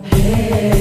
Hey.